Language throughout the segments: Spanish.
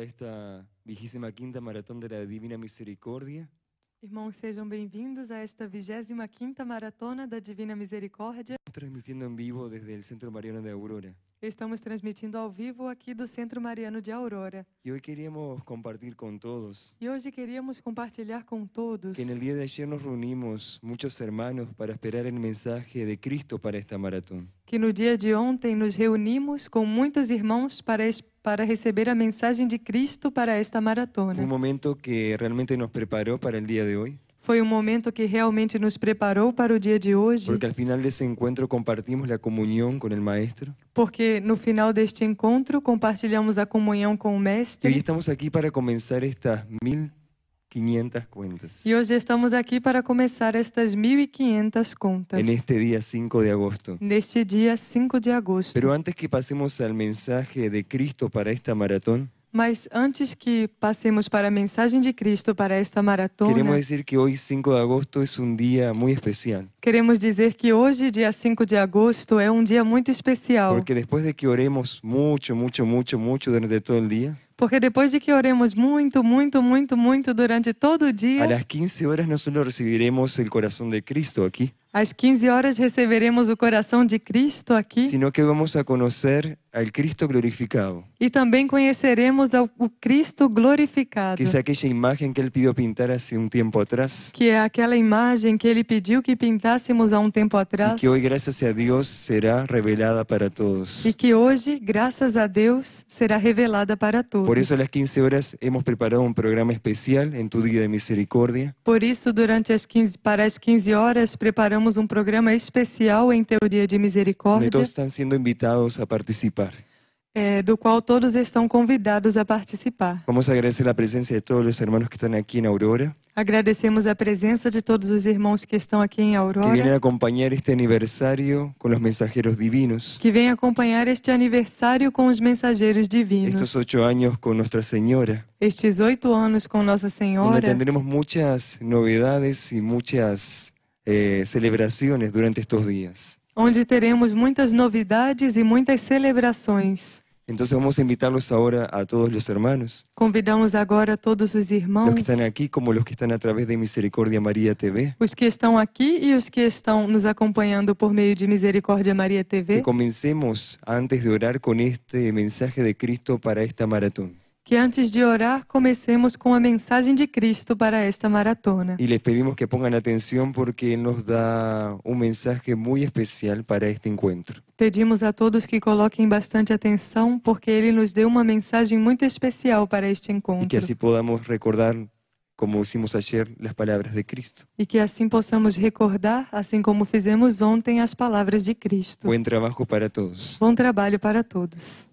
a esta vigésima quinta maratón de la Divina Misericordia. Irmãos, sejam bem-vindos a esta 25ª Maratona da Divina Misericórdia. Estamos transmitiendo en vivo desde el Centro Mariano de Aurora. Estamos transmitindo ao vivo aqui do Centro Mariano de Aurora. Y hoy queríamos compartir con todos E hoje queríamos compartilhar com todos que en el día de ayer nos reunimos muchos hermanos para esperar el mensaje de Cristo para esta maratón. Que no dia de ontem nos reunimos com muitos irmãos para, para receber a mensagem de Cristo para esta maratona. momento que realmente nos preparó para el día de hoy, Foi um momento que realmente nos preparou para o dia de hoje, porque al final de ese encuentro compartimos la comunión con el Maestro. porque no final deste encontro compartilhamos a comunhão com o Y hoy Mestre. estamos aquí para comenzar estas 1500 cuentas E hoje estamos aqui para começar estas 1.500 contas. en este día 5 de agosto. neste dia 5 de agosto. Pero antes que pasemos al mensaje de Cristo para esta maratón, Mas antes que passemos para a mensagem de Cristo para esta maratona, queremos decir que hoy 5 de agosto es un día muy especial, queremos dizer que hoje, dia 5 de agosto, é um dia muito especial. porque después de que oremos mucho, mucho, mucho, mucho durante todo el día, Porque depois de que oremos muito, muito, muito, muito durante todo o a dia, las 15 horas no solo recibiremos el corazón de Cristo aquí, às 15 horas receberemos o coração de Cristo aqui sino que vamos a conocer al Cristo glorificado, e também conheceremos o Cristo glorificado, que es aquella imagen que Él pidió pintar hace un tiempo atrás que é aquela imagem que ele pediu que pintássemos há um tempo atrás. que hoy, gracias a Dios, será revelada para todos. E que hoje, graças a Deus, será revelada para todos. Por eso a las 15 horas hemos preparado un programa especial en tu Día de Misericordia. Por isso, durante as 15, para as 15 horas, preparamos um programa especial em teu dia de donde misericórdia, todos están siendo invitados a participar. Eh, do qual todos estão convidados a participar. Vamos a agradecer la presencia de todos los hermanos que están aquí en Aurora, Agradecemos a presença de todos os irmãos que estão aqui em que vienen a Aurora, acompañar este aniversario con los mensajeros divinos. que vêm acompanhar este aniversário com os mensageiros divinos. Estos ocho años con Nuestra Señora, Estes oito anos com Nossa Senhora, tendremos muchas novedades y muchas eh, celebraciones durante estos días. onde teremos muitas novidades e muitas celebrações. Entonces vamos a invitarlos ahora a todos los hermanos, Convidamos agora todos os irmãos. los que están aquí como los que están a través de Misericordia María TV, Os que estão aqui e os que estão nos acompanhando por meio de Misericórdia Maria que TV, comencemos antes de orar con este mensaje de Cristo para esta maratón. Que antes de orar comecemos com a mensagem de Cristo para esta maratona. Y les pedimos que pongan atención porque nos da un mensaje muy especial para este encuentro. Pedimos a todos que coloquem bastante atenção, porque ele nos deu uma mensagem muito especial para este Y que encontro. así podamos recordar como hicimos ayer, las palabras de Cristo. E que assim possamos recordar, assim como fizemos ontem, as palavras de Cristo. Buen trabajo para todos. Bom trabalho para todos.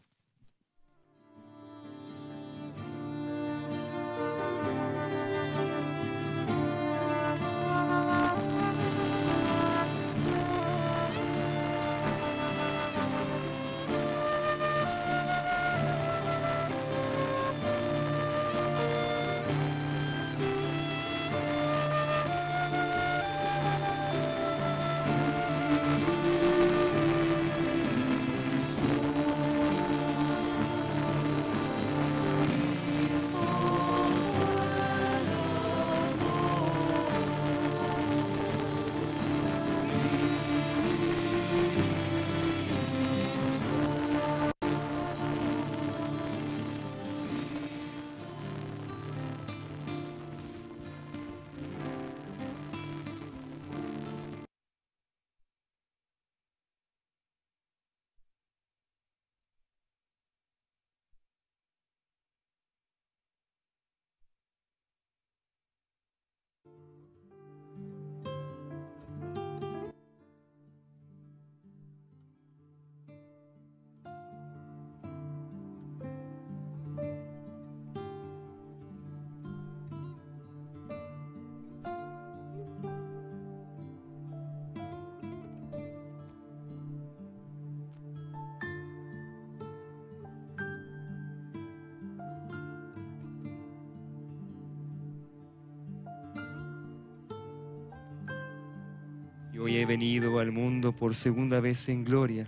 Venido al mundo por segunda vez en gloria,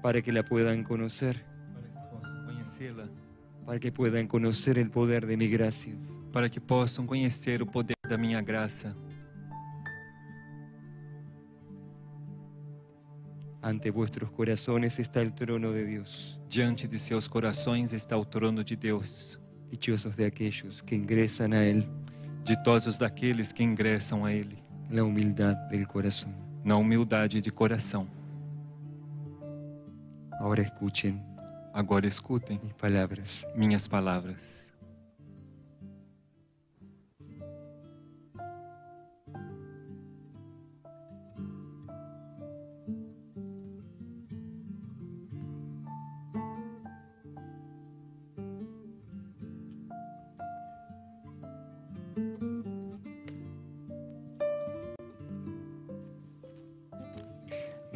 para que la puedan conocer, para que puedan conocer el poder de mi gracia. para que possam conhecer o poder da minha graça. Ante vuestros corazones está el trono de Dios. Diante de seus corações está o trono de Deus. Dichosos de aquellos que ingresan a Él Ditosos daqueles que ingressam a Ele, la humildad del corazón. na humildade de coração. Ahora escuchen Agora escutem mis palabras. minhas palavras.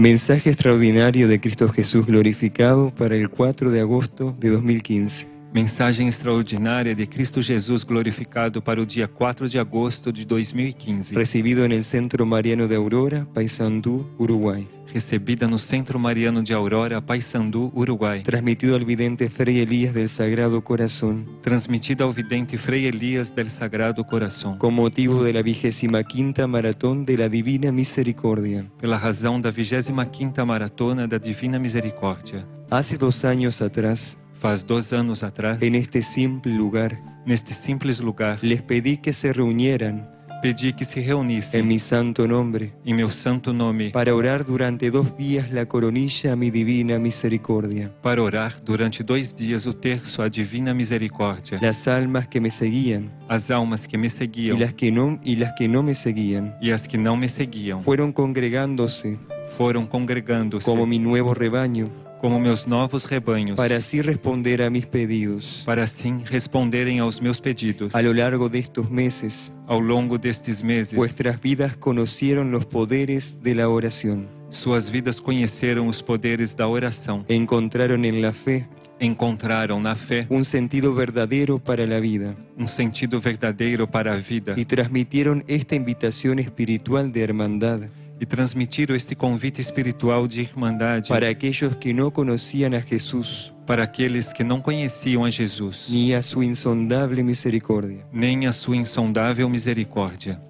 Mensaje extraordinario de Cristo Jesús glorificado para el 4 de agosto de 2015. Mensagem extraordinária de Cristo Jesus glorificado para o dia 4 de agosto de 2015. Recibido en el Centro Mariano de Aurora, Paysandú, Uruguay. Recebida no Centro Mariano de Aurora, Paysandu, Uruguai. Transmitido al vidente Frei Elías del Sagrado Corazón, Transmitida ao vidente Frei Elias del Sagrado Coração. con motivo de la vigésima quinta maratón de la Divina Misericordia. Pela razão da 25ª Maratona da Divina Misericórdia. Hace dos años atrás, Faz dois anos atrás, en este simple lugar, neste simples lugar, les pedí que se reunieran pedi que se reunissem en mi santo nombre. em meu santo nome. Para orar durante dos días la coronilla a mi Divina Misericordia. para orar durante dois dias o terço à Divina Misericórdia. Las almas que me seguían. As almas que me y seguiam las que no, y las que no me seguían. E as que não me seguiam. Fueron congregándose foram congregando-se como mi nuevo rebaño como meus novos rebanhos para así responder a mis pedidos. para assim responderem aos meus pedidos. A lo largo de estos meses, Ao longo destes meses, vuestras vidas conocieron los poderes de la oración, suas vidas conheceram os poderes da oração, encontraron en la fe encontraram na fé un sentido verdadero para la vida. um sentido verdadeiro para a vida. Y transmitieron esta invitación espiritual de hermandad e transmitiram este convite espiritual de irmandade para aquellos que no conocían a Jesús para aqueles que não conheciam a Jesus, ni a su insondable misericordia. nem a sua insondável misericórdia.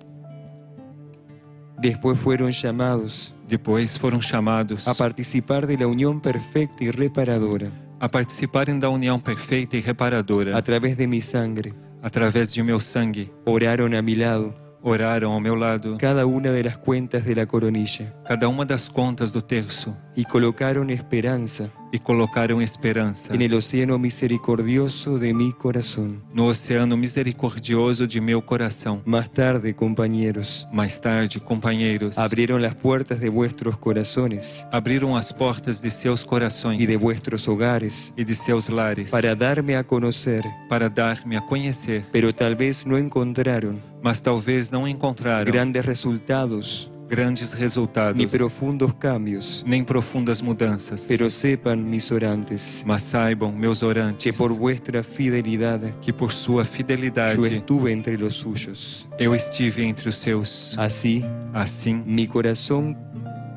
Después fueron llamados Depois foram chamados a participar de la unión perfecta y reparadora a participarem da união perfeita e reparadora a través de mi sangre. através de meu sangue. Oraron a mi lado Oraram ao meu lado. Cada una de las cuentas de la coronilla. Cada uma das contas do terço. Y colocaron esperanza e colocaram esperança. En el océano misericordioso de mi corazón. no oceano misericordioso de meu coração. Más tarde, compañeros, Mais tarde, companheiros, abrieron las puertas de vuestros corazones. Abriram as portas de seus corações. Y de vuestros hogares. E de seus lares. Para darme a conocer, para dar-me a conhecer, pero tal vez no encontraron. Mas talvez não encontraram grandes resultados grandes resultados ni profundos cambios. nem profundas mudanças. Pero sepan, mis orantes, Mas saibam, meus orantes, que por vuestra fidelidad que por sua fidelidade estuve entre los suyos. eu estive entre os seus. Assim, mi corazón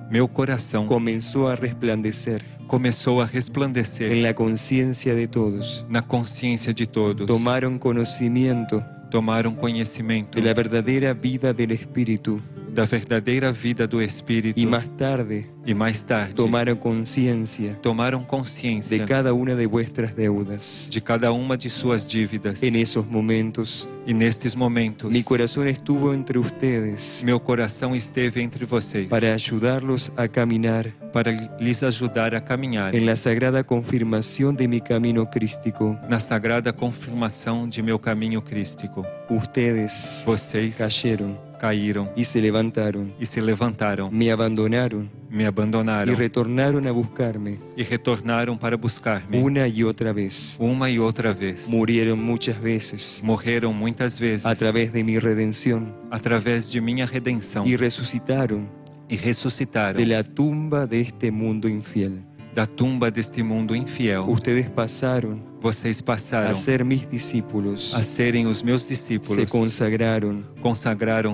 meu coração comenzó a resplandecer começou a resplandecer en la conciencia de todos. na consciência de todos. Tomaron conocimiento Tomaram conhecimento de la verdadera vida del Espíritu da verdadeira vida do Espírito y más tarde e mais tarde tomaron conciencia tomaram de consciência cada una de vuestras deudas. de cada uma de suas dívidas. En esos momentos, E nestes momentos, mi corazón estuvo entre ustedes meu coração esteve entre vocês para ayudarlos a caminar para lhes ajudar a caminhar en la sagrada confirmación de mi camino crístico. na sagrada confirmação de meu caminho crístico. Ustedes Vocês cayeron caíram y se levantaron, e se levantaram, me abandonaron me y abandonaram retornaron a buscarme e retornaram para buscar-me una y otra vez. uma e outra vez. Murieron muchas veces Morreram muitas vezes a través de mi redención através de minha redenção y resucitaron e ressuscitaram de la tumba de este mundo infiel. da tumba deste mundo infiel. Ustedes pasaron Vocês passaram a ser mis discípulos, a serem os meus se discípulos, consagraron.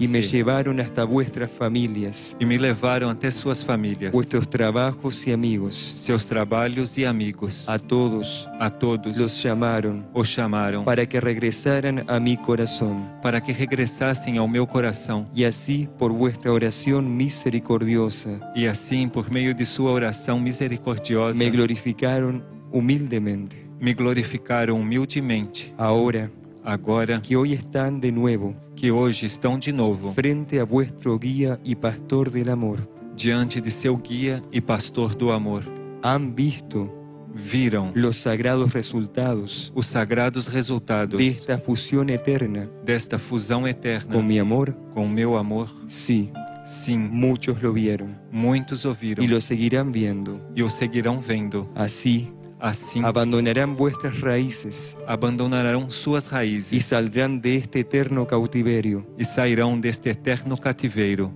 Y me llevaron hasta vuestras familias, e me levaram até suas famílias, vuestros trabajos y amigos. seus trabalhos e amigos. A todos A todos. los llamaron os chamaram. para que regresaran a mi corazón. para que regressassem ao meu coração. Y así, por vuestra oración misericordiosa, e assim, por meio de sua oração misericordiosa, me glorificaron humildemente. Me glorificaram humildemente. Ahora Agora que hoy están de nuevo que hoje estão de novo frente a vuestro guía y pastor del amor, diante de seu guia e pastor do amor, han visto viram los sagrados resultados os sagrados resultados de esta fusión eterna desta fusão eterna con mi amor. com meu amor? Sí, Sim, muchos lo vieron muitos ouviram y lo seguirán viendo. e o seguirão vendo. Así Assim, abandonarán vuestras raíces abandonarão suas y raízes saldrán de este eterno cautiverio e sairão deste eterno cativeiro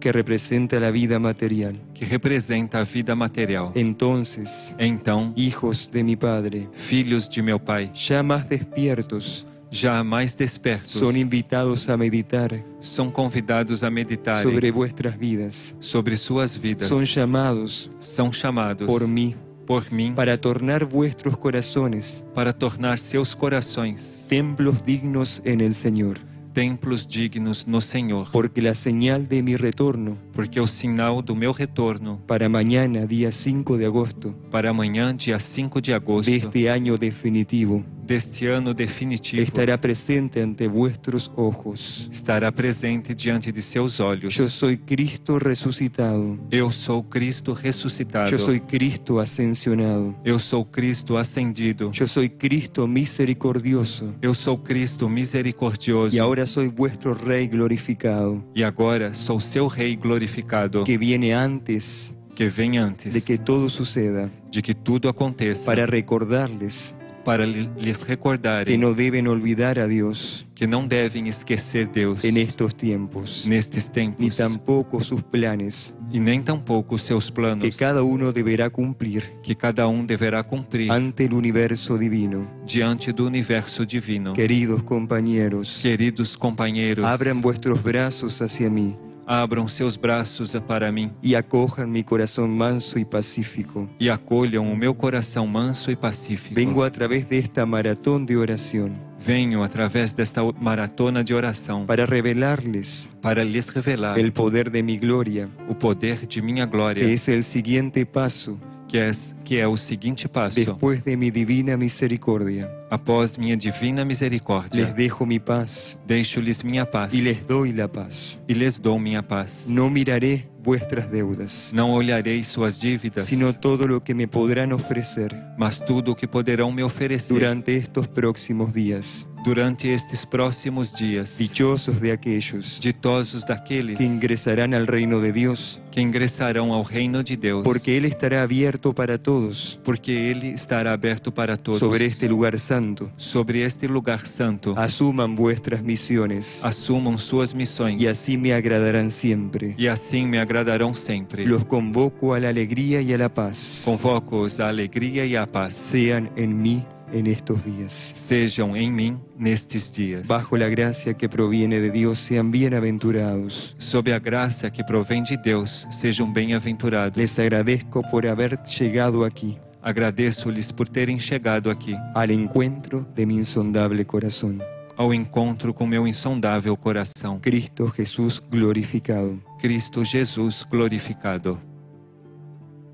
que representa la vida material. que representa a vida material. Entonces, Então, hijos de mi Padre, filhos de meu Pai, ya más despiertos, já mais despertos, son invitados a meditar são convidados a meditar sobre vuestras vidas. sobre suas vidas. Son llamados São chamados por mí por mim para tornar vuestros corazones para tornar seus corações templos dignos en el Señor, templos dignos no Senhor, porque la señal de mi retorno porque o sinal do meu retorno para mañana, día 5 de agosto para amanhã, dia 5 de agosto de este año definitivo, deste ano definitivo, estará presente ante vuestros ojos. estará presente diante de seus olhos. Yo soy Cristo resucitado. Eu sou Cristo ressuscitado. Yo soy Cristo ascensionado. Eu sou Cristo ascendido. Yo soy Cristo misericordioso. Eu sou Cristo misericordioso. Y ahora soy vuestro Rey glorificado, E agora sou seu Rei glorificado, que viene antes que vem antes de que todo suceda, de que tudo aconteça, para recordarles para lhes que recordarem no deben olvidar a Dios que não devem esquecer Deus en estos tiempos, nestes ni tempos tampoco sus planes, e nem tampouco seus que planos cada uno deberá cumplir que cada um deverá cumprir ante el universo divino. diante do universo divino. Queridos compañeros, Queridos companheiros, abran vuestros brazos hacia mí abram seus braços para mim y acojan mi corazón manso y pacífico. e acolham o meu coração manso e pacífico. Vengo a través de esta maratón de oración Venho através desta maratona de oração para revelarles para lhes revelar el poder de mi gloria, o poder de minha glória, que es el siguiente paso que é, que é o seguinte passo: Después de mi divina misericordia, após minha divina misericórdia, les dejo mi paz deixo-lhes minha paz y les doy la paz. e lhes dou minha paz. Miraré vuestras deudas, Não olharei suas dívidas, sino todo lo que me podrán ofrecer mas tudo o que poderão me oferecer durante estos próximos días. Durante estes próximos dias. Dichosos de aquellos Ditosos daqueles que ingresarán al reino de Dios, que ingressarão ao reino de Deus, porque Él estará abierto para todos porque Ele estará aberto para todos. sobre este lugar santo. sobre este lugar santo, Asuman vuestras misiones assumam suas missões y así me agradarán siempre. e assim me agradarão sempre. Los convoco a la alegría y a la paz. Convoco-os à alegria e à paz. Sean en mí en estos días. Sejam em mim nestes dias. Bajo la gracia que proviene de Dios, sean bienaventurados. Sob a graça que provém de Deus, sejam bem-aventurados. Les agradezco por haber llegado aquí, Agradeço-lhes por terem chegado aqui, al encuentro de mi insondable corazón. ao encontro com meu insondável coração. Cristo Jesús glorificado. Cristo Jesus glorificado.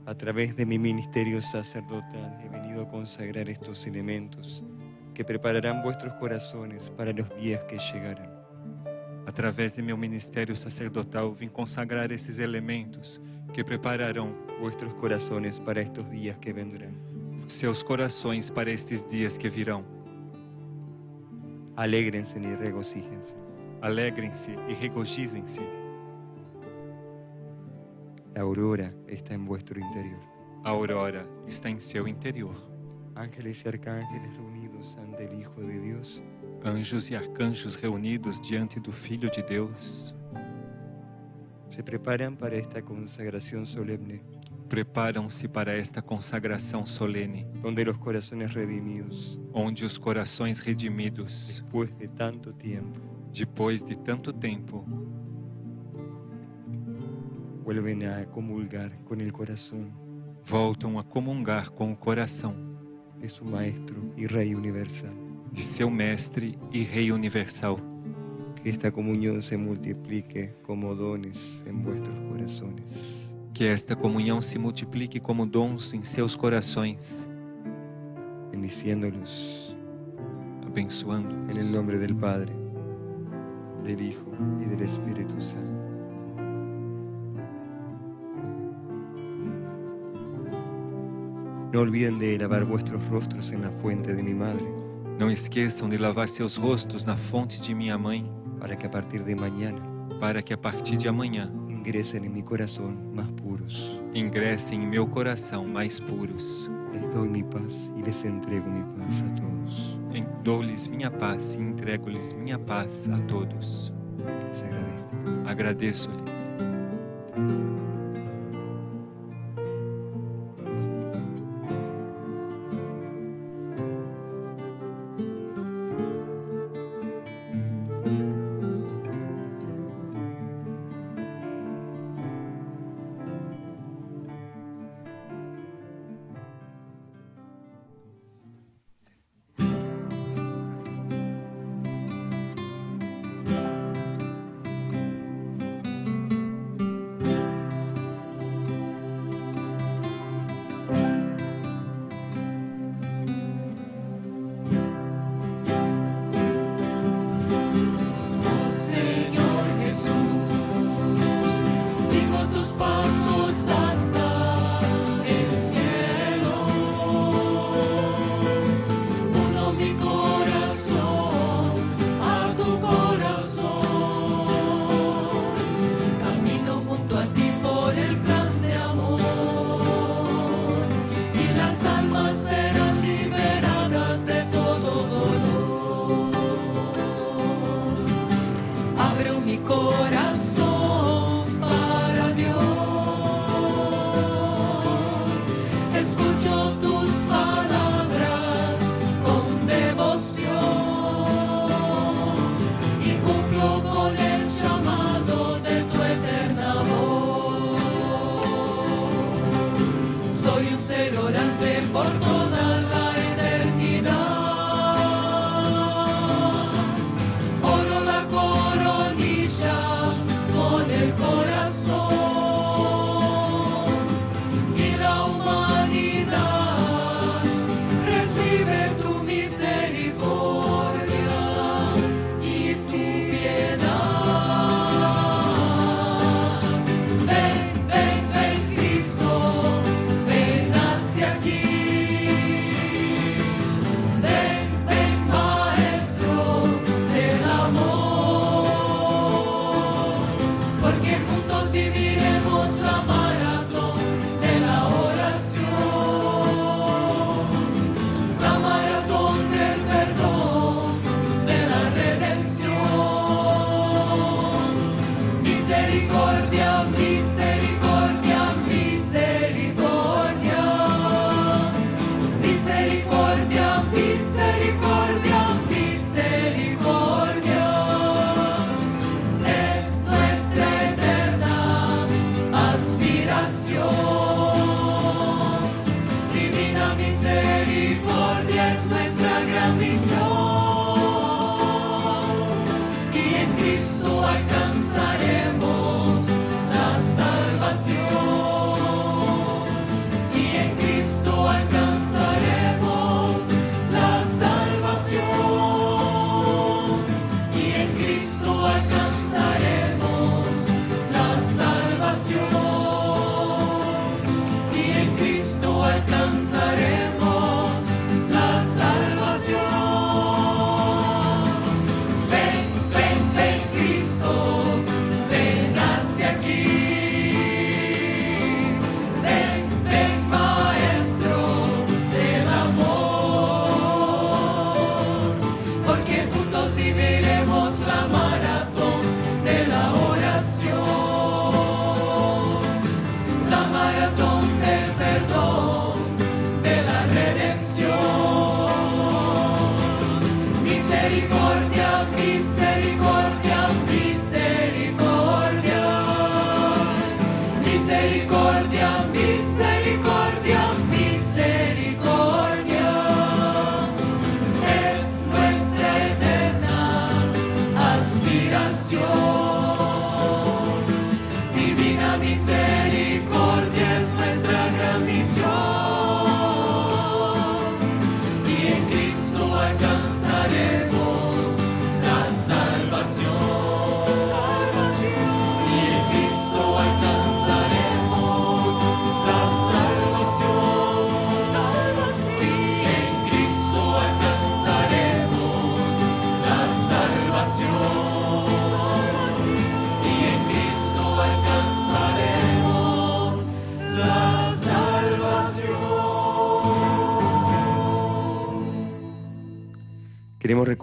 A través de mi ministerio sacerdotal he venido a consagrar estos elementos que prepararán vuestros corazones para los días que llegarán. Através de meu ministério sacerdotal, vim consagrar esses elementos que prepararão Vuestros corazones para estos días que vendrán. seus corações para estes dias que virão. Alégrense y regocíjense. Alegrem-se e regozijem-se. La aurora está en vuestro interior. A aurora está em seu interior. Ángeles y arcángeles reunidos ante el Hijo de Dios, Anjos e arcanjos reunidos diante do Filho de Deus se preparan para esta consagración solemne, preparam-se para esta consagração solene, donde los corazones redimidos, onde os corações redimidos, después de tanto tiempo, depois de tanto tempo, vuelven a comulgar con el corazón voltam a comungar com o coração de su Maestro y Rey universal. de seu Mestre e Rei Universal. Que esta comunión se multiplique como dones en vuestros corazones. Que esta comunhão se multiplique como dons em seus corações, bendiciéndolos abençoando en el nombre del Padre, del Hijo y del Espíritu Santo. No olviden de lavar vuestros rostros en la fuente de mi madre, Não esqueçam de lavar seus rostos na fonte de minha mãe, para que a partir de mañana para que a partir de amanhã ingresen en mi corazón más puros. ingressem em meu coração mais puros. Les doy mi paz y les entrego mi paz a todos. Em- Dou-lhes minha paz e entrego-lhes minha paz a todos. Les agradezco. Agradeço-lhes.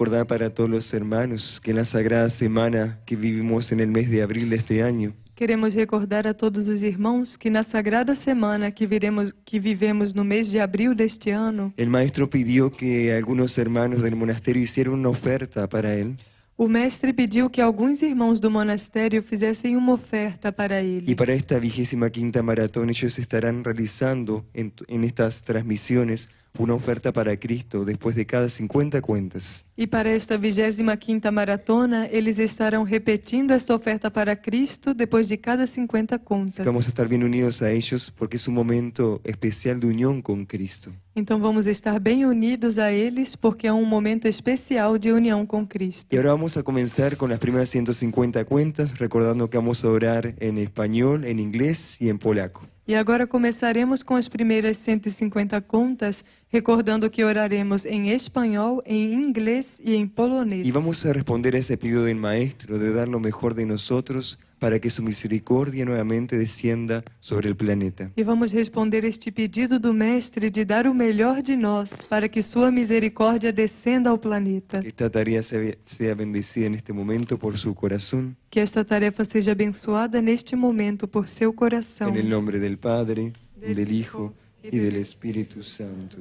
Recordar para todos los hermanos que en la sagrada semana que vivimos en el mes de abril de este año, Queremos recordar a todos os irmãos que na sagrada semana que, viremos, que vivemos no mês de abril deste ano, el maestro pidió que algunos hermanos del monasterio hicieran una oferta para él o mestre pediu que alguns irmãos do monastério fizessem uma oferta para ele. y para esta vigésima quinta maratón ellos estarán realizando en, en estas transmisiones una oferta para Cristo después de cada 50 cuentas. E para esta 25ª maratona, eles estarão repetindo esta oferta para Cristo depois de cada 50 contas. Vamos a estar bien unidos a ellos porque es un momento especial de unión con Cristo. Então vamos estar bem unidos a eles porque é um momento especial de união com Cristo. Y ahora vamos a comenzar con las primeras 150 cuentas, recordando que vamos a orar en español, en inglés y en polaco. E agora começaremos com as primeiras 150 contas, recordando que oraremos em espanhol, em inglês e em polonês. Y vamos a responder a ese pedido del Maestro de dar lo mejor de nosotros para que su misericordia nuevamente descienda sobre el planeta. E vamos responder este pedido do Mestre de dar o melhor de nós, para que sua misericórdia descenda ao planeta. Que esta tarea sea, sea bendecida en este momento por su corazón, Que esta tarefa seja abençoada neste momento por seu coração. en el nombre del Padre, del Hijo y del Espíritu Santo.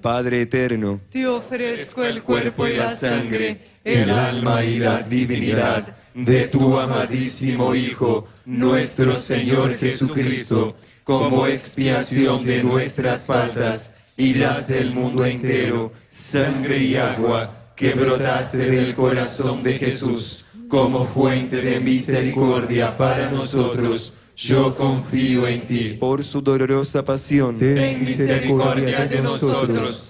Padre eterno, Te ofrezco el cuerpo y la sangre, el alma y la divinidad de tu amadísimo Hijo, nuestro Señor Jesucristo, como expiación de nuestras faltas y las del mundo entero, sangre y agua que brotaste del corazón de Jesús como fuente de misericordia para nosotros. Yo confío en ti. por su dolorosa pasión, Ten misericordia de nosotros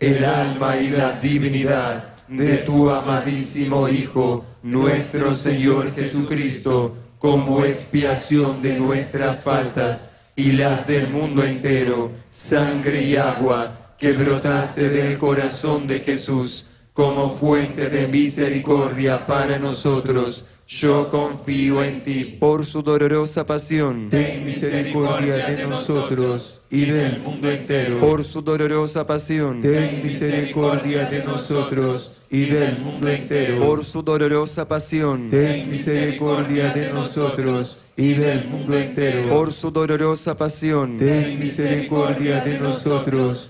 el alma y la divinidad de tu amadísimo Hijo, nuestro Señor Jesucristo, como expiación de nuestras faltas y las del mundo entero, sangre y agua que brotaste del corazón de Jesús como fuente de misericordia para nosotros. Yo confío en ti. por su dolorosa pasión, Ten misericordia de nosotros y del mundo entero. por su dolorosa pasión, Ten misericordia de nosotros y del mundo entero. por su dolorosa pasión, Ten misericordia de nosotros y del mundo entero. por su dolorosa pasión, Ten misericordia de nosotros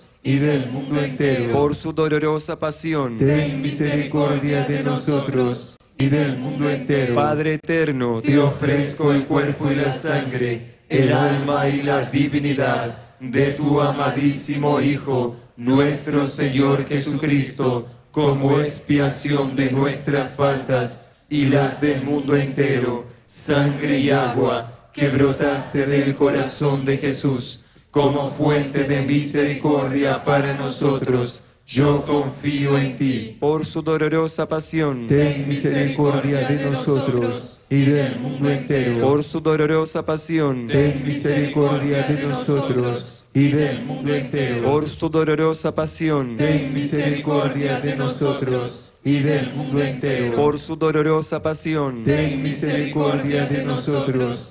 y del mundo entero. por su dolorosa pasión. Ten misericordia de nosotros y del mundo entero. Padre eterno, te ofrezco el cuerpo y la sangre, el alma y la divinidad de tu amadísimo Hijo, nuestro Señor Jesucristo, como expiación de nuestras faltas y las del mundo entero, sangre y agua que brotaste del corazón de Jesús, como fuente de misericordia para nosotros. Yo confío en ti. por su dolorosa pasión, Ten misericordia de nosotros y del mundo entero. por su dolorosa pasión, Ten misericordia de nosotros y del mundo entero. por su dolorosa pasión, Ten misericordia de nosotros y del mundo entero. Por su dolorosa pasión. Ten misericordia de nosotros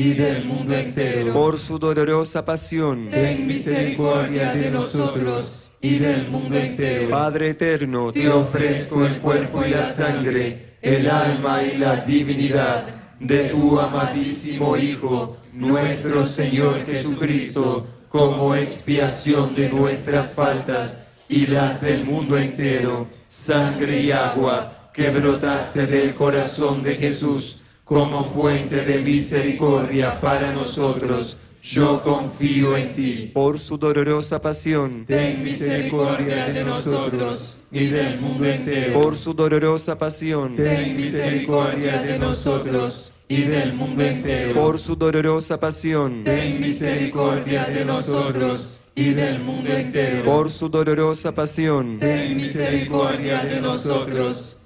y del mundo entero. Por su dolorosa pasión. Ten misericordia de nosotros y del mundo entero. Padre eterno, Te ofrezco el cuerpo y la sangre, el alma y la divinidad de tu amadísimo Hijo, nuestro Señor Jesucristo, como expiación de nuestras faltas y las del mundo entero, sangre y agua que brotaste del corazón de Jesús como fuente de misericordia para nosotros. Yo confío en ti. por su dolorosa pasión. Ten misericordia de nosotros y del mundo entero. Por su dolorosa pasión. Ten misericordia de nosotros y del mundo entero. Por su dolorosa pasión. Ten misericordia de nosotros y del mundo entero. Por su dolorosa pasión. Ten misericordia de nosotros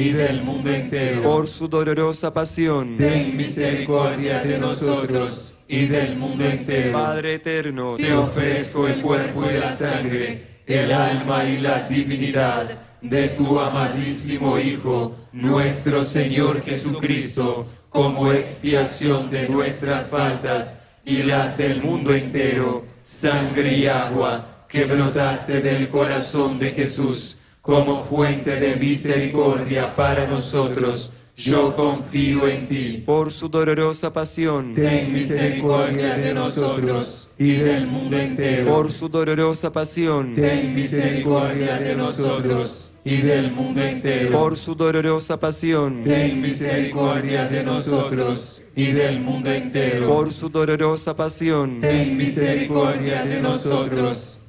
y del mundo entero. Por su dolorosa pasión. Ten misericordia de nosotros y del mundo entero. Padre eterno, Te ofrezco el cuerpo y la sangre, el alma y la divinidad de tu amadísimo Hijo, nuestro Señor Jesucristo, como expiación de nuestras faltas y las del mundo entero, sangre y agua que brotaste del corazón de Jesús como fuente de misericordia para nosotros. Yo confío en ti. por su dolorosa pasión. Ten misericordia de nosotros y del mundo entero. Por su dolorosa pasión. Ten misericordia de nosotros y del mundo entero. Por su dolorosa pasión. Ten misericordia de nosotros y del mundo entero. Por su dolorosa pasión. Ten misericordia de nosotros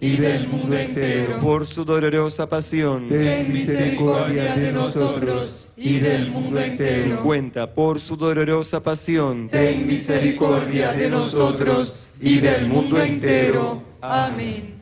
y del mundo entero. Por su dolorosa pasión. Ten misericordia de nosotros y del mundo entero. 50. Por su dolorosa pasión. Ten misericordia de nosotros y del mundo entero. Amém.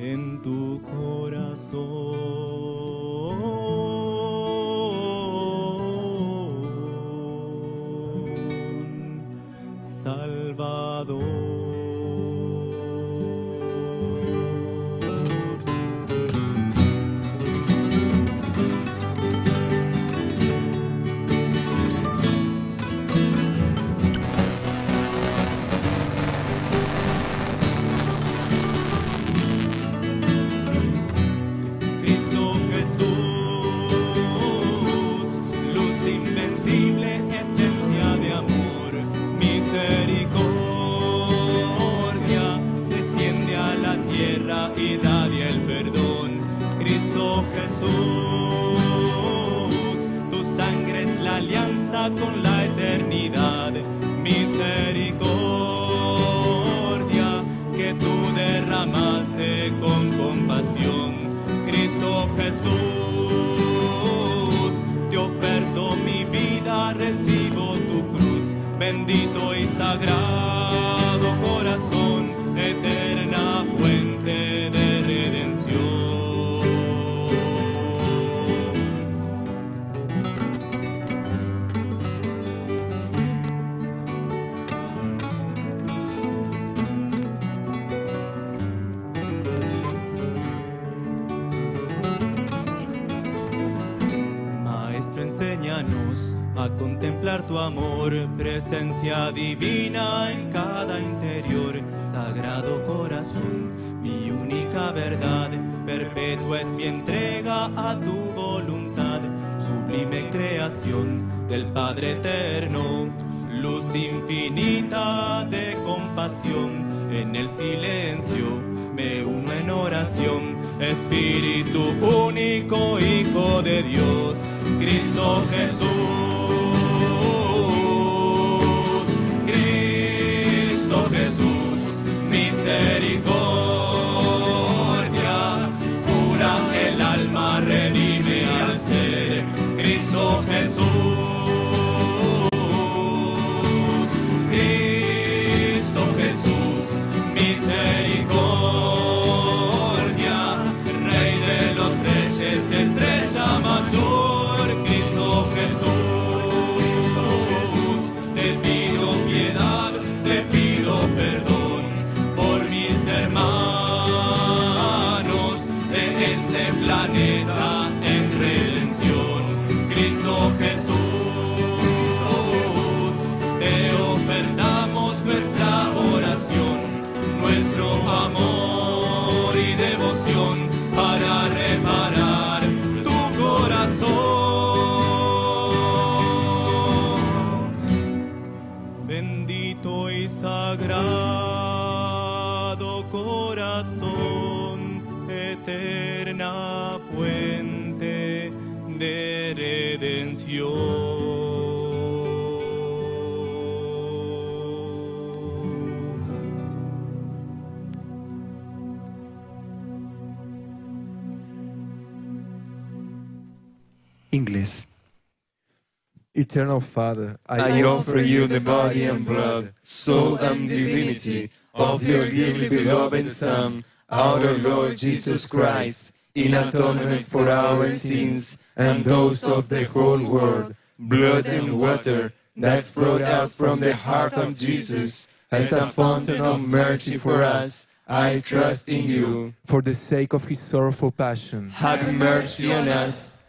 En tu corazón, Salvador. Presencia divina en cada interior, sagrado corazón, mi única verdad, perpetua es mi entrega a tu voluntad, sublime creación del Padre eterno, luz infinita de compasión, Eternal Father, I offer you the body and blood, soul and divinity of your dearly beloved Son, our Lord Jesus Christ, in atonement for our sins and those of the whole world, blood and water that flowed out from the heart of Jesus as a fountain of mercy for us. I trust in you. for the sake of his sorrowful passion, Have mercy on us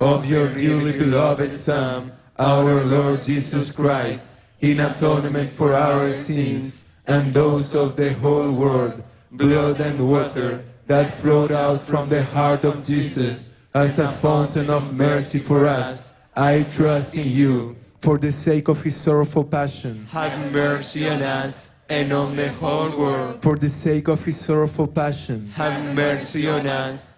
of your dearly beloved Son, our Lord Jesus Christ, in atonement for our sins and those of the whole world, blood and water that flowed out from the heart of Jesus as a fountain of mercy for us. I trust in you for the sake of his sorrowful passion. Have mercy on us and on the whole world. For the sake of his sorrowful passion. Have mercy on us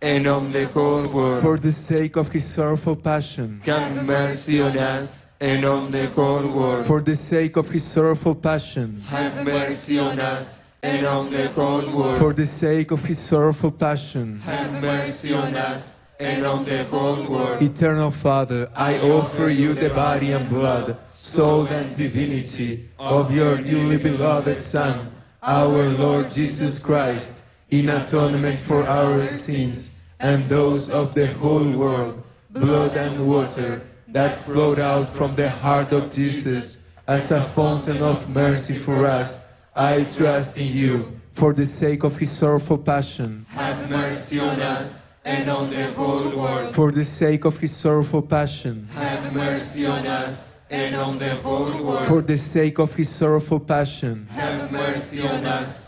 and on the whole world. For the sake of his sorrowful passion. Have mercy on us and on the whole world. For the sake of his sorrowful passion. Have mercy on us and on the whole world. For the sake of his sorrowful passion. Have mercy on us and on the whole world. Eternal Father, I offer you the body and blood, soul and divinity of your dearly beloved Son, our Lord Jesus Christ, in atonement for our sins and those of the whole world, blood and water that flowed out from the heart of Jesus as a fountain of mercy for us. I trust in you for the sake of his sorrowful passion. Have mercy on us and on the whole world. For the sake of his sorrowful passion. Have mercy on us and on the whole world. For the sake of his sorrowful passion. Have mercy on us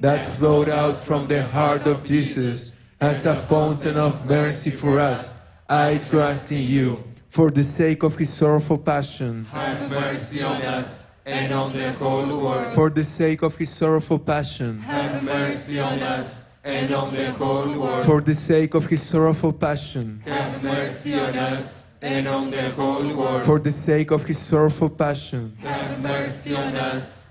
that flowed out from the heart of Jesus as a fountain of mercy for us. I trust in you for the sake of his sorrowful passion. Have mercy on us and on the whole world. For the sake of his sorrowful passion. Have mercy on us and on the whole world. For the sake of his sorrowful passion. Have mercy on us and on the whole world. For the sake of his sorrowful passion. Have mercy on us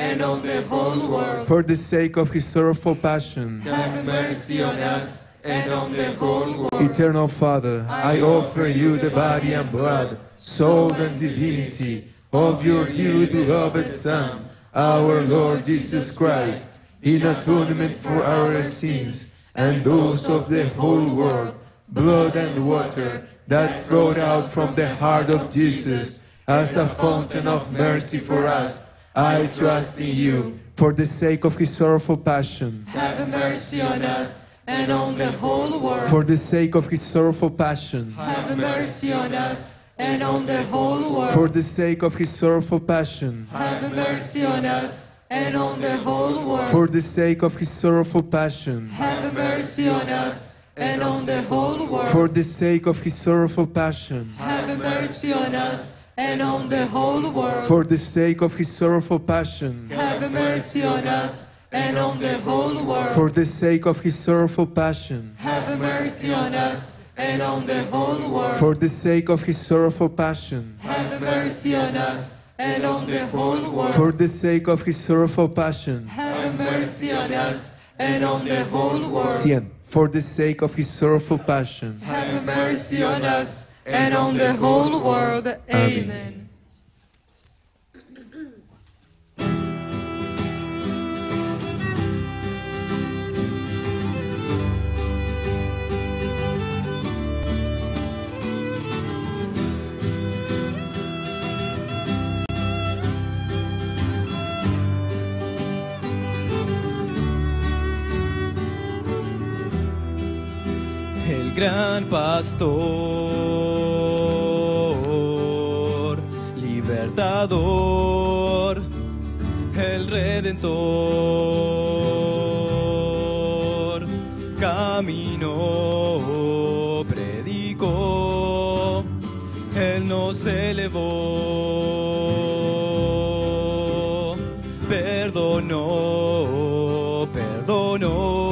and on the whole world. For the sake of his sorrowful passion. Have mercy on us and on the whole world. Eternal Father, I offer you the body and blood, soul and divinity of your dearly beloved Son, our Lord Jesus Christ, in atonement for our sins and those of the whole world, blood and water that flowed out from the heart of Jesus as a fountain of mercy for us. I trust in you for the sake of his sorrowful passion. Have mercy on us and on the whole world. For the sake of his sorrowful passion. Have mercy on us and on the whole world. For the sake of his sorrowful passion. Have mercy on us and on the whole world. For the sake of his sorrowful passion. Have mercy on us and on the whole world. For the sake of his sorrowful passion. Have mercy on us and on the whole world. For the sake of his sorrowful passion. Have mercy on us and on the whole world. For the sake of his sorrowful passion. Have mercy on us and on the whole world. For the sake of his sorrowful passion. Have mercy on us and on the whole world. For the sake of his sorrowful passion. Have mercy on us and on the whole world. Cien. For the sake of his sorrowful passion. Have mercy on us and on the whole world. Amen. gran pastor, el redentor, caminó, predicó, él nos elevó, perdonó, perdonó.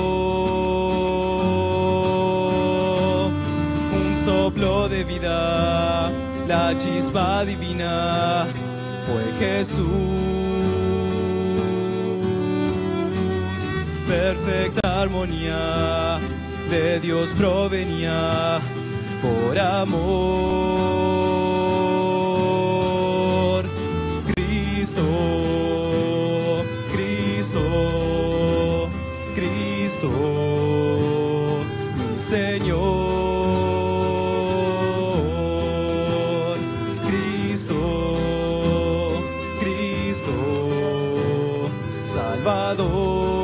un soplo de vida, la chispa divina Jesús. Perfecta armonía de Dios provenía por amor. Salvador.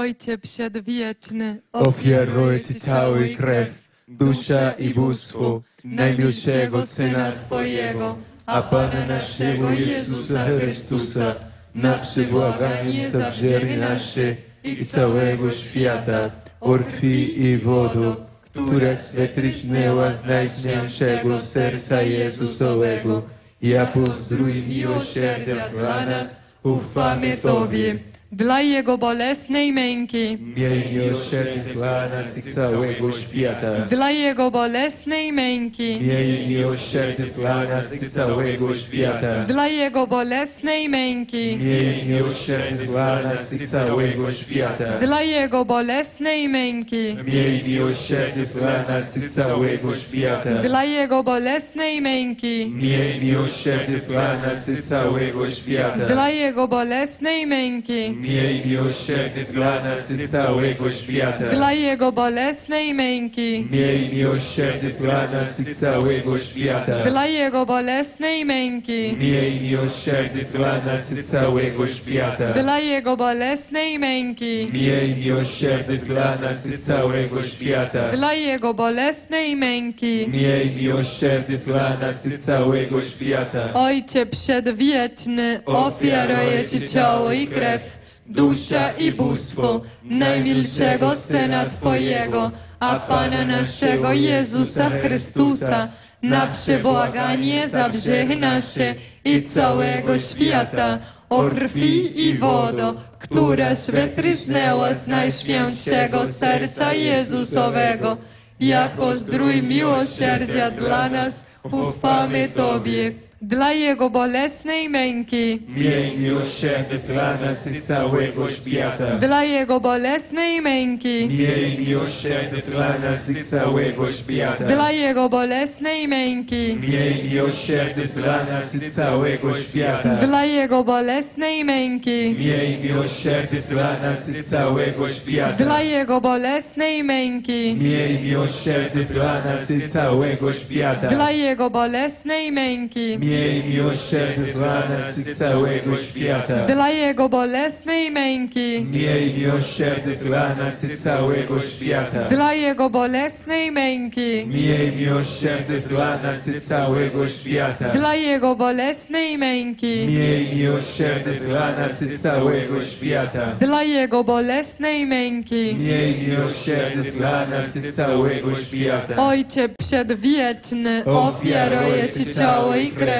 Ojcze przedwieczny, Ofiaruję Ci ciało i krew, dusza i bóstwo najmilszego Syna Twojego, a Pana naszego Jezusa Chrystusa, na przebłaganie za grzechy nasze i całego świata, o krwi i wodu, które wytrysnęła z najśmielszego serca Jezusowego, ja pozdrój miłosierdzia dla nas, ufamy Tobie. Dla Jego bolesnej męki, Miej miłosierdzie dla nas i całego świata. dla Jego bolesnej męki, Miej miłosierdzie dla nas i całego świata. dla Jego bolesnej męki, Miej miłosierdzie dla nas i całego świata. dla Jego bolesnej męki, Miej miłosierdzie dla nas i całego świata. dla Jego bolesnej męki, Miej miłosierdzie dla nas i całego świata. dla Jego bolesnej męki, Miej miłosierdzie dla nas i całego świata. dla Jego bolesnej męki, Miej miłosierdzie dla nas i całego świata. dla Jego bolesnej męki, Miej miłosierdzie dla nas i całego świata. dla Jego bolesnej męki, Miej miłosierdzie dla nas i całego świata. dla Jego bolesnej męki. Miej miłosierdzie dla nas i całego świata. Ojcze przedwieczny, ofiaruję Ci ciało i krew, dusza i bóstwo najmilszego Syna Twojego, a Pana naszego Jezusa Chrystusa, na przebłaganie za grzechy nasze i całego świata, o krwi i wodo, któraś wytrysnęła z najświętszego serca Jezusowego, jako zdrój miłosierdzia dla nas, ufamy Tobie. Dla Jego bolesnej męki, Miej miłosierdzie dla nas i całego świata. dla Jego bolesnej męki, Miej miłosierdzie dla nas i całego świata. dla Jego bolesnej męki, Miej miłosierdzie dla nas i całego świata. dla Jego bolesnej męki, Miej miłosierdzie dla nas i całego świata. dla Jego bolesnej męki, Miej miłosierdzie dla nas i całego świata. dla Jego bolesnej męki, Miej miłosierdzie dla nas i całego świata. dla Jego bolesnej męki, Miej miłosierdzie dla nas i całego świata. dla Jego bolesnej męki, Miej miłosierdzie dla nas i całego świata. dla Jego bolesnej męki, Miej miłosierdzie dla nas i całego świata. dla Jego bolesnej męki. Miej miłosierdzie dla nas i całego świata. Ojcze przedwieczny, ofiaruję Ci ciało i krew,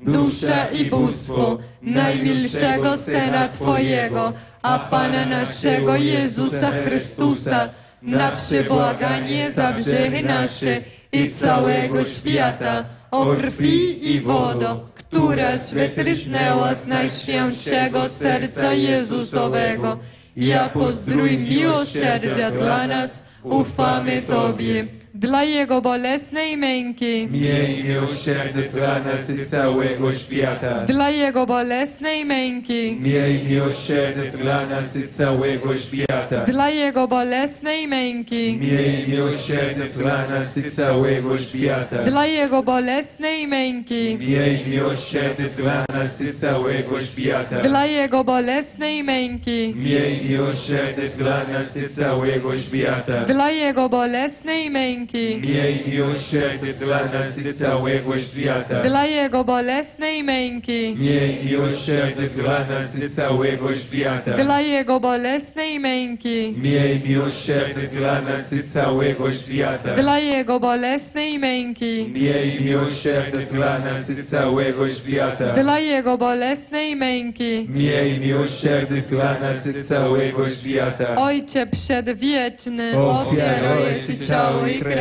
dusza i bóstwo najmilszego Syna Twojego, a Pana naszego Jezusa Chrystusa, na przebłaganie za grzechy nasze i całego świata, o krwi i wodo, któraś wytrysnęła z najświętszego serca Jezusowego, jako zdrój miłosierdzia dla nas, ufamy Tobie. Dla Jego bolesnej męki, Miej miłosierdzie dla nas i całego świata. dla Jego bolesnej męki, Miej miłosierdzie dla nas i całego świata. dla Jego bolesnej męki, Miej miłosierdzie dla nas i całego świata. dla Jego bolesnej męki, Miej miłosierdzie dla nas i całego świata. dla Jego bolesnej męki, Miej miłosierdzie dla nas i całego świata. dla Jego bolesnej męki, Miej miłosierdzie dla nas i całego świata. dla Jego bolesnej męki, Miej miłosierdzie dla nas i całego świata. dla Jego bolesnej męki, Miej miłosierdzie dla nas i całego świata. dla Jego bolesnej męki, Miej miłosierdzie dla nas i całego świata. dla Jego bolesnej męki. Miej miłosierdzie dla nas i całego świata. Ojcze przedwieczny, ofiaruję Ci ciało i krew,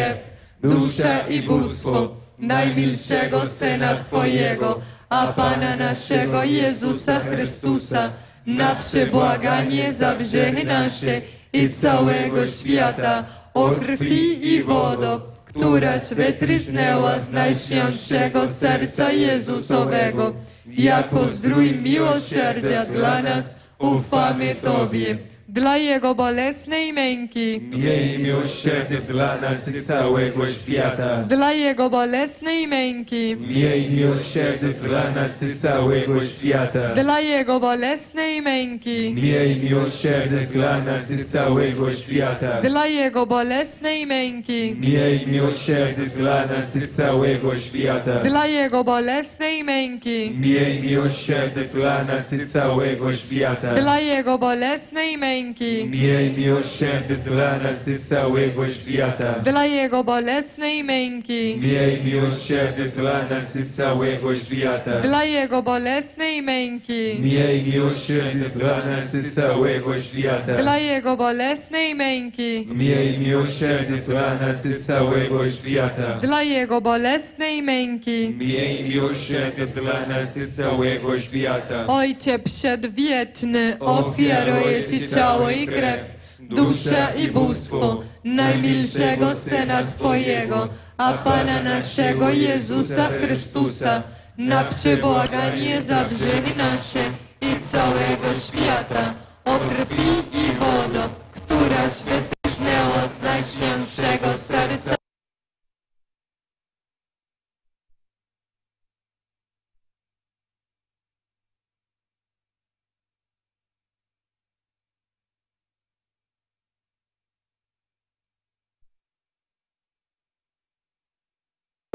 dusza i bóstwo najmilszego Syna Twojego, a Pana naszego Jezusa Chrystusa, na przebłaganie za grzechy nasze i całego świata, o krwi i wodo, któraś wytrysnęła z najświętszego serca Jezusowego, jako zdrój miłosierdzia dla nas, ufamy Tobie. Dla Jego bolesnej męki, Miej miłosierdzie dla nas i całego świata. dla Jego bolesnej męki, Miej miłosierdzie dla nas i całego świata. dla Jego bolesnej męki, Miej miłosierdzie dla nas i całego świata. dla Jego bolesnej męki, Miej miłosierdzie dla nas i całego świata. dla Jego bolesnej męki, Miej miłosierdzie dla nas i całego świata. dla Jego bolesnej męki, męki, Miej miłosierdzie dla nas i całego świata. dla Jego bolesnej męki, Miej miłosierdzie dla nas i całego świata. dla Jego bolesnej męki, Miej miłosierdzie dla nas i całego świata. dla Jego bolesnej męki, Miej miłosierdzie dla nas i całego świata. dla Jego bolesnej męki. Miej miłosierdzie dla nas i całego świata. Ojcze przedwieczny, ofiaruję Ci ciało i krew, duszę i bóstwo najmilszego Syna Twojego, a Pana naszego Jezusa Chrystusa, na przebłaganie za grzechy nasze i całego świata, o krwi i wodo, która wytchnęła z najświętszego serca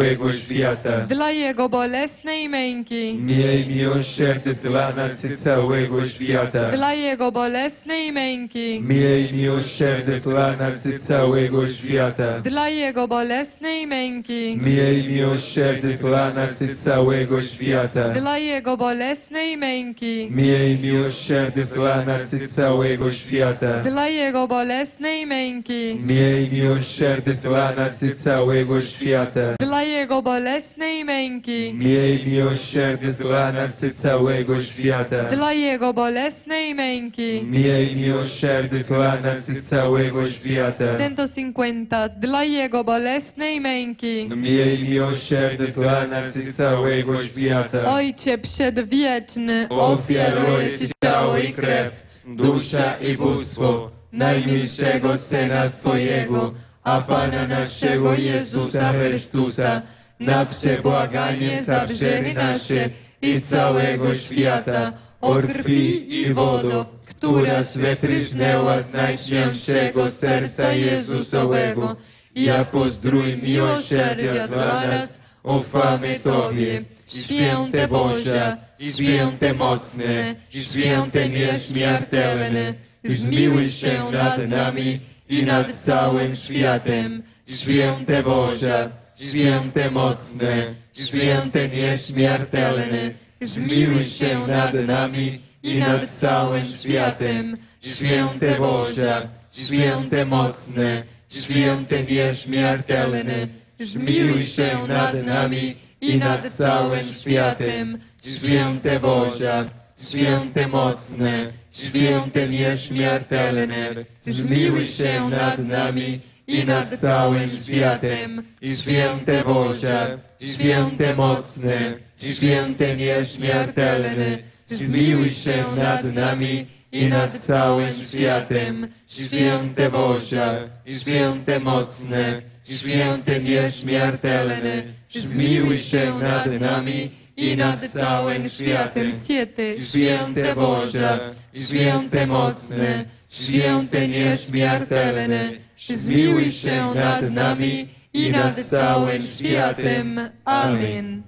Całego świata. dla Jego bolesnej męki, Miej miłosierdzie dla nas całego świata. dla Jego bolesnej męki. Miej miłosierdzie dla nas całego świata. Dla Jego bolesnej męki, Miej miłosierdzie dla nas całego świata. dla Jego bolesnej męki, Miej miłosierdzie dla nas całego świata. dla Jego bolesnej męki, Miej miłosierdzie dla nas całego świata. dla Jego bolesnej męki, Miej miłosierdzie dla nas i całego świata. dla Jego bolesnej męki. Miej miłosierdzie dla nas i całego świata. 150, dla Jego bolesnej męki. Miej miłosierdzie dla nas i całego świata. Ojcze przedwieczny, Ofiaruję Ci ciało i krew, dusza i bóstwo najmilszego Syna Twojego, a Pana naszego Jezusa Chrystusa, na przebłaganie za grzechy nasze i całego świata, o krwi i wodo, któraś wytrysnęła z najświętszego serca Jezusowego, ja pozdrój miłosierdzia dla nas, ufamy Tobie, święte Boże, święte mocne, święte nieśmiertelne, zmiłuj się nad nami i nad całym światem, święte Boże, święte mocne, święte nieśmiertelne, zmiłuj się nad nami i nad całym światem, święte Boże, święte mocne, święte nieśmiertelne, zmiłuj się nad nami i nad całym światem, święte Boże, święte mocne, święte nieśmiertelne, zmiłuj się nad nami i nad całym światem, święte Boże, święte mocne, święte nieśmiertelne, zmiłuj się nad nami i nad całym światem, święte Boże, święte mocne, święte nieśmiertelne, zmiłuj się nad nami i nad całym światem, Siete, święte Boże, święte mocne, święte nieśmiertelne, zmiłuj się nad nami i nad całym światem. Amen.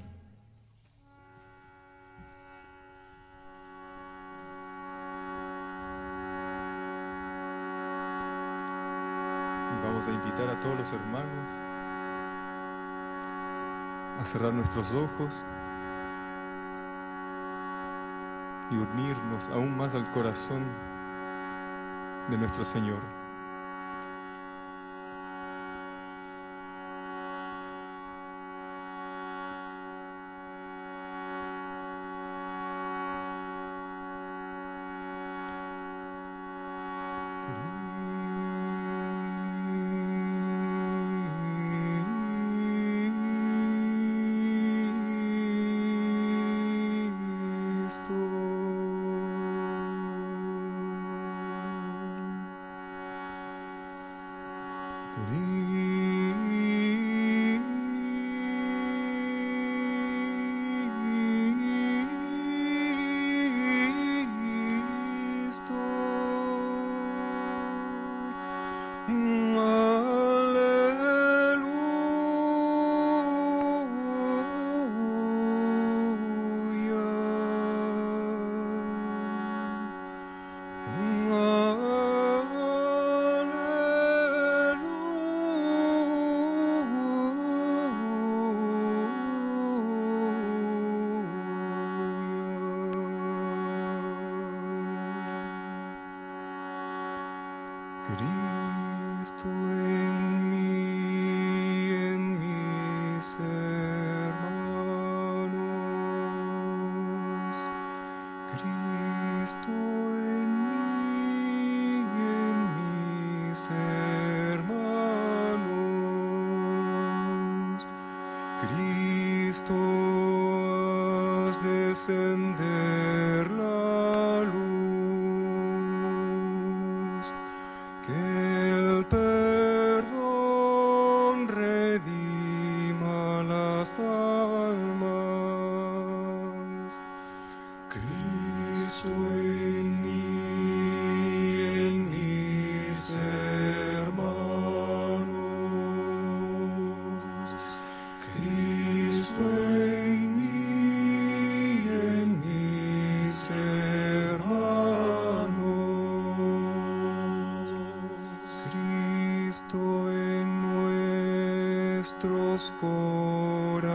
Vamos a invitar a todos los hermanos a cerrar nuestros ojos y unirnos aún más al corazón de nuestro Señor. Cristo en nuestros corazones.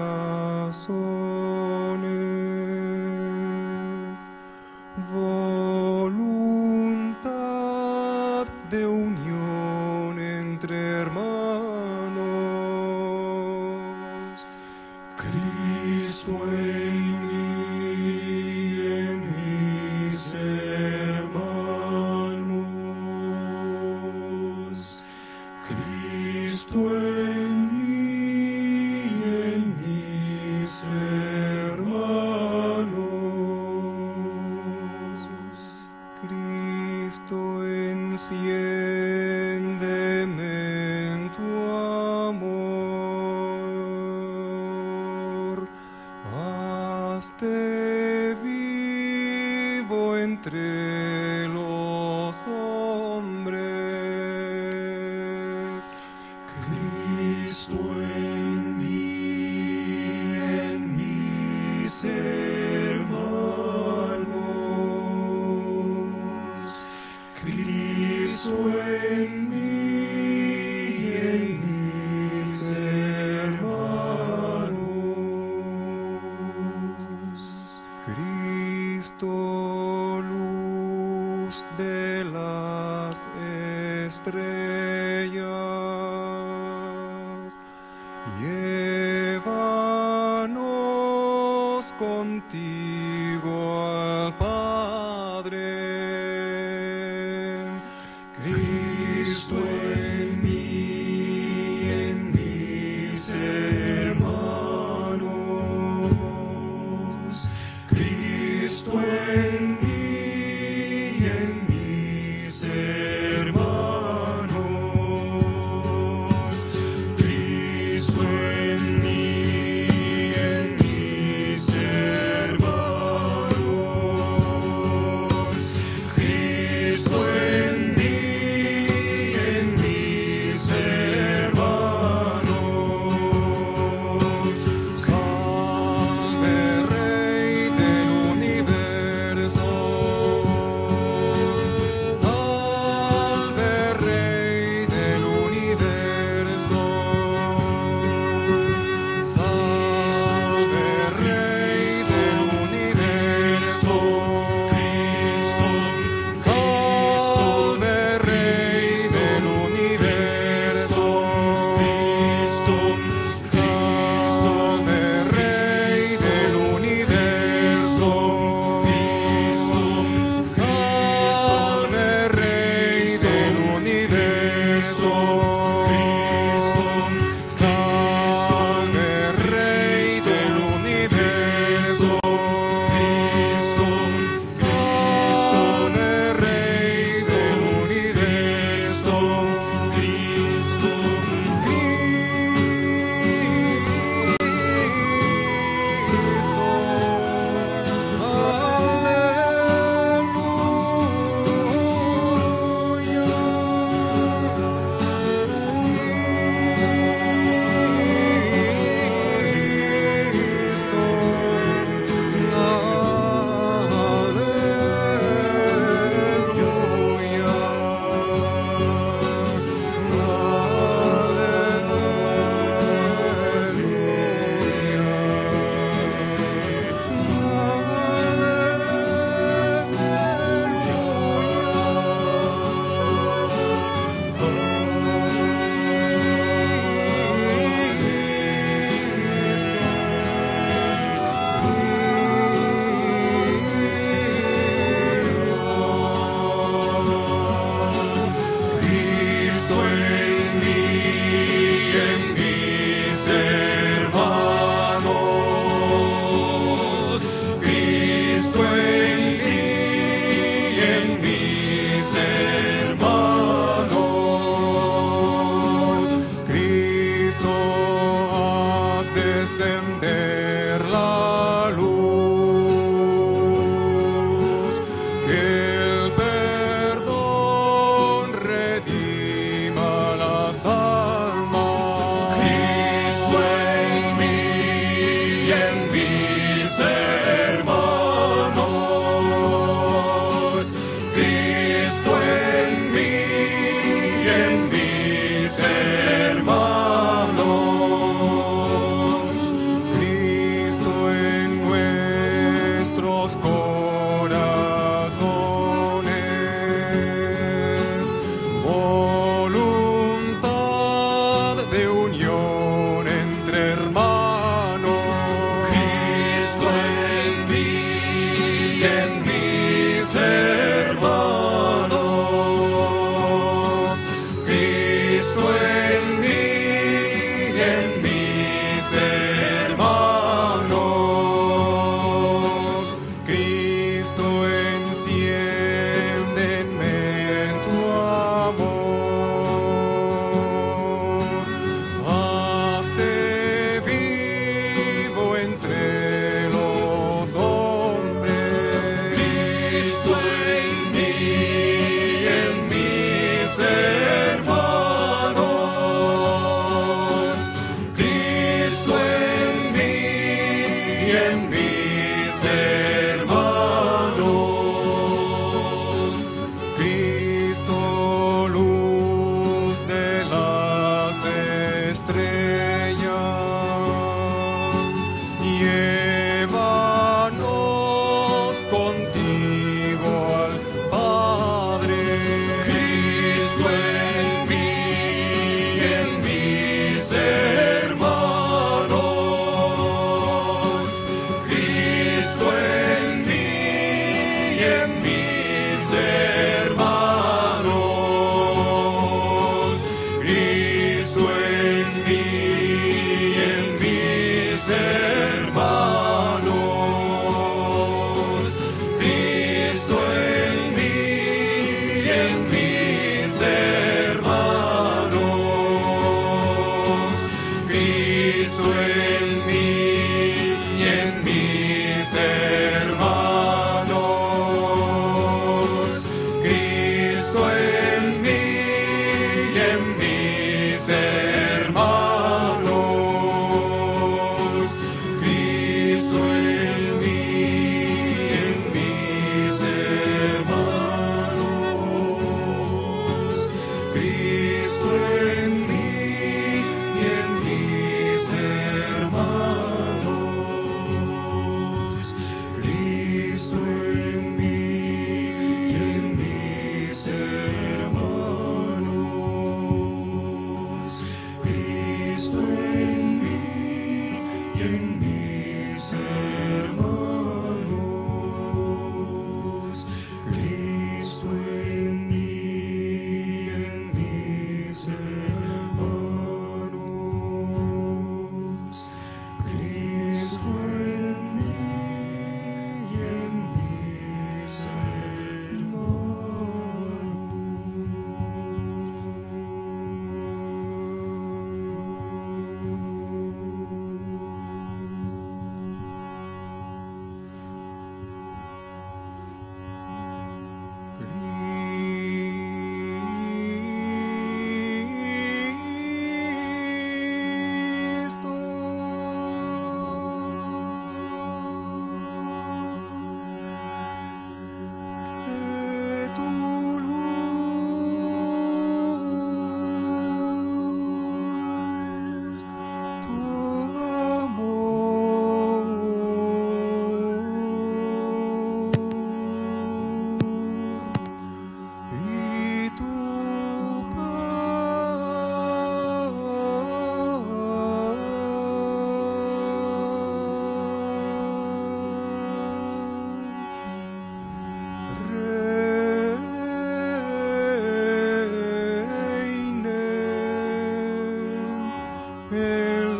their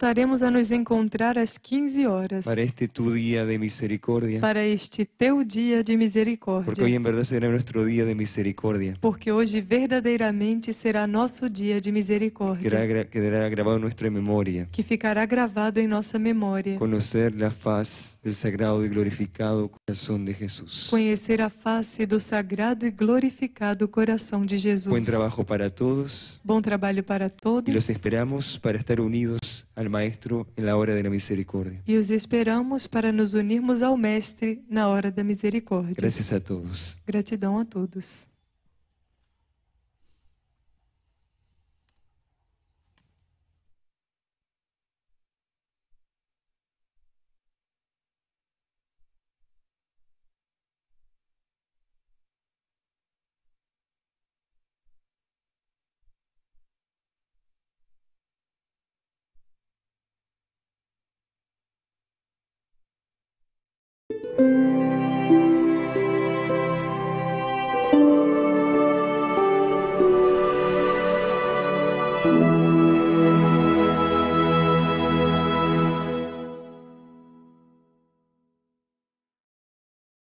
Voltaremos a nos encontrar às 15 horas para este tu día de misericordia, para este teu dia de porque hoy misericórdia. en verdad será nuestro día de misericordia. Porque hoje verdadeiramente será nosso dia de misericórdia, gra- quedará grabado en nuestra memoria. que ficará gravado em nossa memória. Conocer la faz del sagrado y glorificado. Conhecer a face do sagrado e glorificado coração de Jesus. Buen trabajo para todos Bom trabalho para todos. los esperamos para estar unidos al Maestro en la hora de la misericordia. E os esperamos para nos unirmos ao Mestre na hora da misericórdia. Gracias a todos. Gratidão a todos.